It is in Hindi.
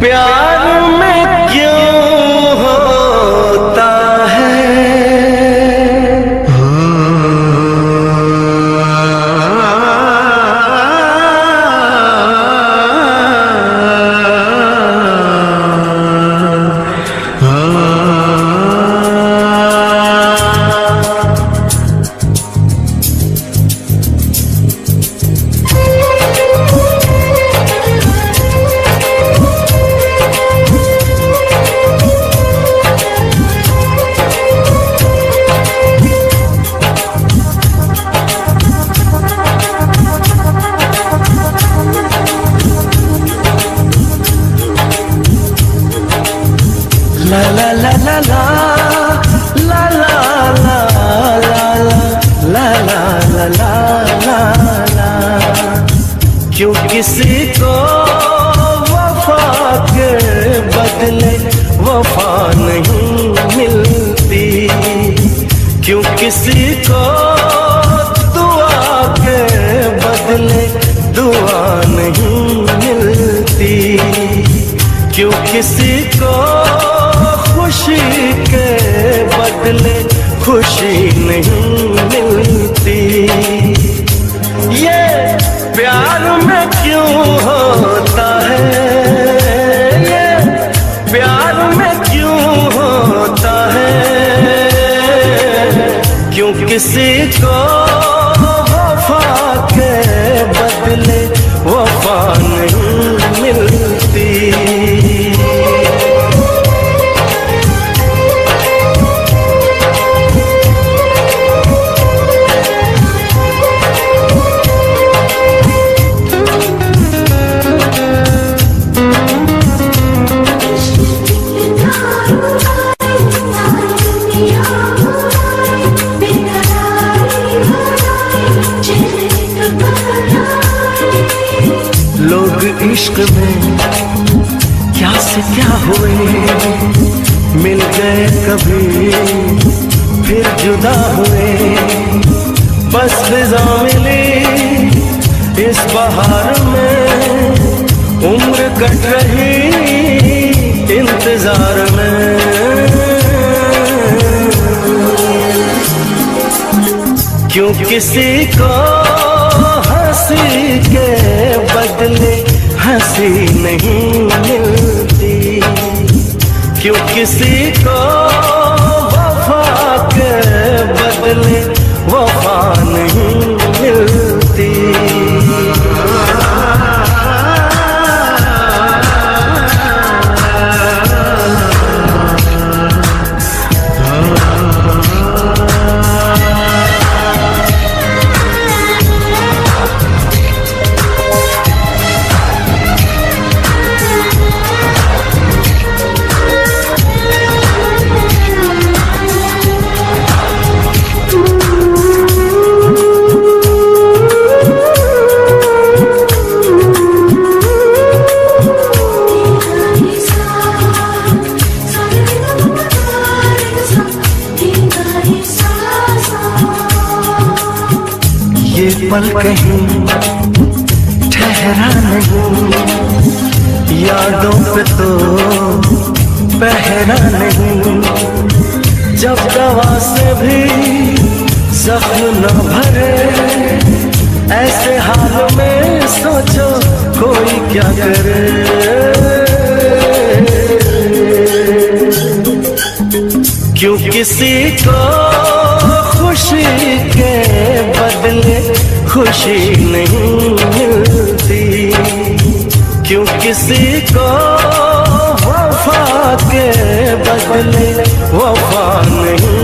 प्यार ला ला क्यों किसी को वफा के बदले वफा नहीं मिलती क्यों किसी को दुआ के बदले दुआ नहीं मिलती क्यों किसी को खुशी के बदले खुशी नहीं मिलती। ये प्यार में क्यों होता है? ये प्यार में क्यों होता है? क्यों किसी को लोग इश्क में क्या से क्या हुए? मिल गए कभी, फिर जुदा हुए। बस फिजा मिली इस बहार में। उम्र कट रही इंतज़ार में। क्यों किसी को हँसी बदले हँसी नहीं मिलती। क्यों किसी को ये पल कहीं ठहरा नहीं यादों पे तो पहरा नहीं जब दवा से भी जख्म न भरे, ऐसे हाल में सोचो कोई क्या करे। क्यों किसी को खुशी नहीं मिलती। क्यों किसी को वफा के बदले वफा नहीं